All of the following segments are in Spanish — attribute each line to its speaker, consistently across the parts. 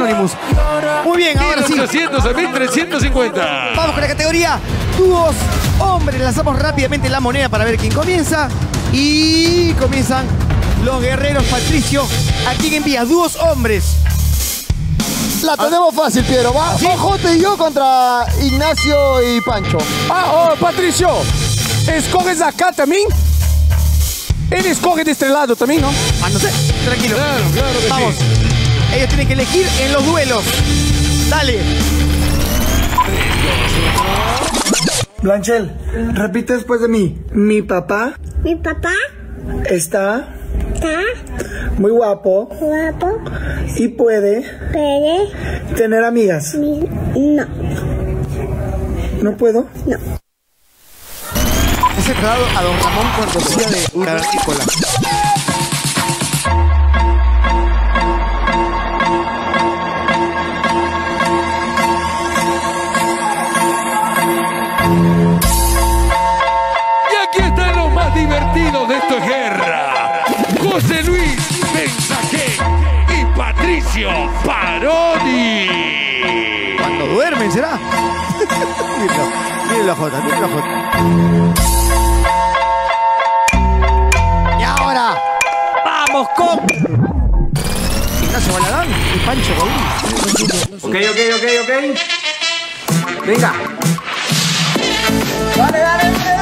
Speaker 1: Anonymous. Muy bien, ahora sí.
Speaker 2: 1800 a 1350.
Speaker 1: Vamos con la categoría dúos hombres. Lanzamos rápidamente la moneda para ver quién comienza. Y comienzan los guerreros Patricio. ¿A quién envías? Dúos hombres.
Speaker 3: La tenemos fácil, Piero. Va, va Jote y yo contra Ignacio y Pancho.
Speaker 4: Ah, oh, Patricio, ¿escoges acá también? Él escoge de este lado también, ¿no?
Speaker 1: Ah, no sé. Tranquilo.
Speaker 2: Claro, claro que
Speaker 1: Vamos.
Speaker 2: sí.
Speaker 1: Ellos tienen que elegir en los duelos. Dale.
Speaker 5: Blanchel, repite después de mí. Mi papá
Speaker 6: Mi papá
Speaker 5: está
Speaker 6: está
Speaker 5: muy guapo
Speaker 6: guapo,
Speaker 5: y puede
Speaker 6: pero
Speaker 5: tener amigas.
Speaker 6: mi- no,
Speaker 5: ¿No puedo?
Speaker 6: no.
Speaker 1: Ese dado a don Ramón cortesía de.
Speaker 2: Y José Luis Mensaje y Patricio Parodi.
Speaker 1: Cuando duermen, ¿será? Mírenlo, mírenlo, Jota, mírenlo, Jota. Y ahora, vamos con Ignacio Baladán y Pancho Rodríguez.
Speaker 5: Ok, ok, ok, ok. Venga. Dale, dale, dale,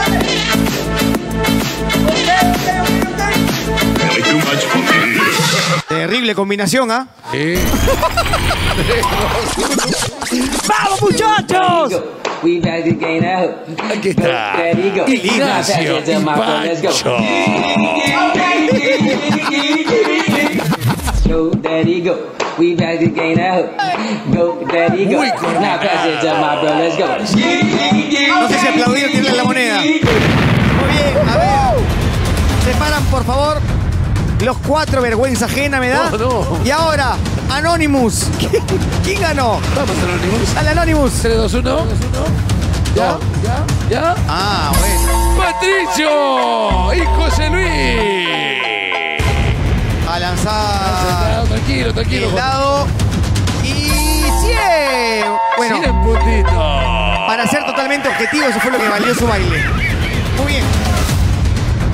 Speaker 1: Terrible combinación, ¿ah?
Speaker 2: Sí.
Speaker 1: ¡Vamos, muchachos!
Speaker 7: We back to gain out.
Speaker 2: Aquí está. Y Pancho.
Speaker 7: Go, daddy, go. We back to gain. Go, daddy, go.
Speaker 2: Muy
Speaker 7: Now pass it to my bro, let's go.
Speaker 1: No sé si aplaudir o tirarle la moneda. Muy bien, a ver. Separan, por favor, los cuatro. Vergüenza ajena me da.
Speaker 2: No, no.
Speaker 1: Y ahora, Anonymous. ¿Quién, quién ganó?
Speaker 2: Vamos, Anonymous.
Speaker 1: Al Anonymous.
Speaker 2: 3, 2, 1. ¿Ya? ¿Ya? ¿Ya?
Speaker 1: Ah, bueno.
Speaker 2: Patricio y José Luis.
Speaker 1: A lanzar
Speaker 2: Tranquilo, tranquilo.
Speaker 1: el dado. Y 100. Bueno,
Speaker 2: 100 puntitos.
Speaker 1: para ser totalmente objetivo, eso fue lo que valió su baile. Muy bien.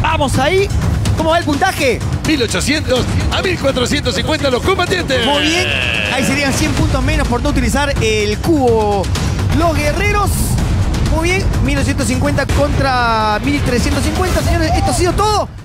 Speaker 1: Vamos ahí. ¿Cómo va el puntaje?
Speaker 2: 1800 a 1450 los combatientes.
Speaker 1: Muy bien. Ahí serían 100 puntos menos por no utilizar el cubo. Los guerreros. Muy bien. 1250 contra 1350. Señores, esto ha sido todo.